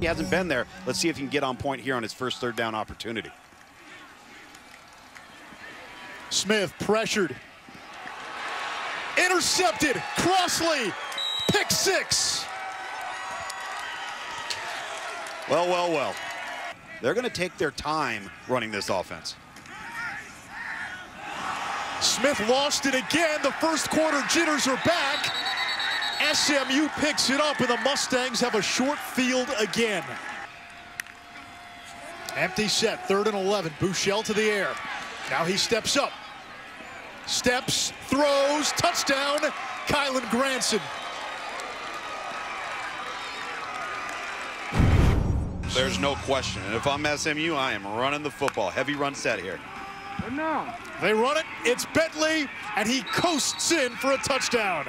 He hasn't been there. Let's see if he can get on point here on his first third down opportunity. Smith pressured. Intercepted. Crossley. Pick six. Well, well, well. They're going to take their time running this offense. Smith lost it again. The first quarter jitters are back. SMU picks it up, and the Mustangs have a short field again. Empty set, third and 11. Buechele to the air. Now he steps up. Steps, throws, touchdown, Kylen Granson. There's no question. And if I'm SMU, I am running the football. Heavy run set here. No. They run it. It's Bentley, and he coasts in for a touchdown.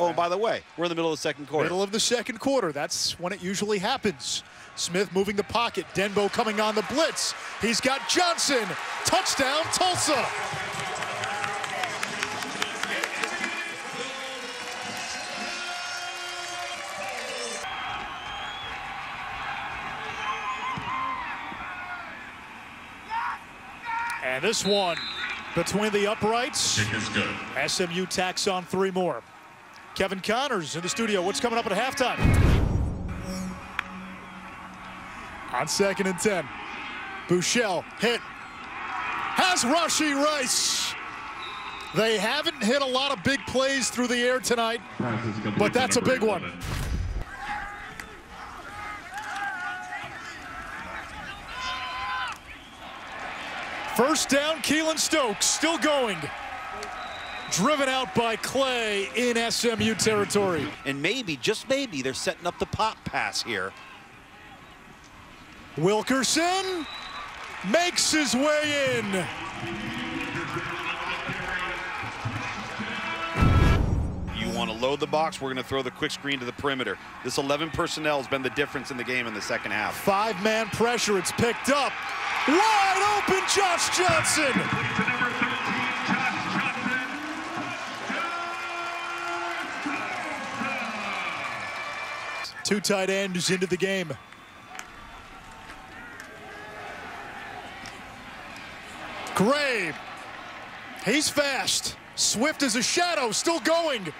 Oh, and by the way, we're in the middle of the second quarter. Middle of the second quarter. That's when it usually happens. Smith moving the pocket. Denbo coming on the blitz. He's got Johnson. Touchdown, Tulsa. And this one between the uprights. SMU tacks on three more. Kevin Connors in the studio. What's coming up at halftime? On second and 10. Buechele hit. Has Rashee Rice. They haven't hit a lot of big plays through the air tonight, but that's a big one. First down, Keylon Stokes still going. Driven out by Clay in SMU territory. And maybe, just maybe, they're setting up the pop pass here. Wilkerson makes his way in. You want to load the box, we're going to throw the quick screen to the perimeter. This 11 personnel has been the difference in the game in the second half. Five-man pressure, it's picked up. Wide open, Josh Johnson. Two tight ends into the game. Gray. He's fast. Swift as a shadow, still going.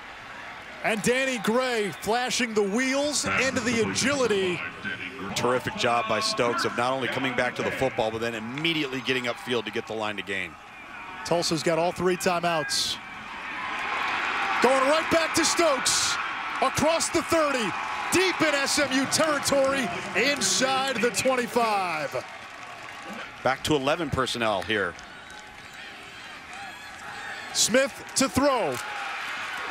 And Danny Gray flashing the wheels and the agility. Terrific job by Stokes of not only coming back to the football, but then immediately getting upfield to get the line to gain. Tulsa's got all three timeouts. Going right back to Stokes. Across the 30. Deep in SMU territory. Inside the 25. Back to 11 personnel here. Smith to throw.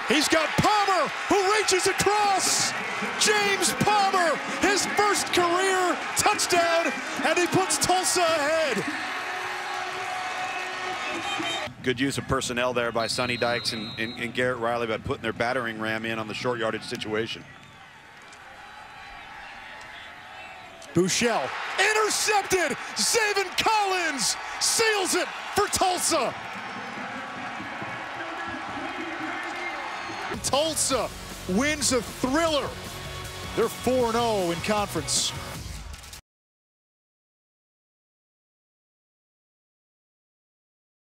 He's got Palmer, who reaches across. James Palmer, his first career touchdown, and he puts Tulsa ahead. Good use of personnel there by Sonny Dykes and, and, and Garrett Riley by putting their battering ram in on the short yardage situation. Buechele intercepted. Zaven Collins seals it for Tulsa. Tulsa wins a thriller. They're 4-0 in conference.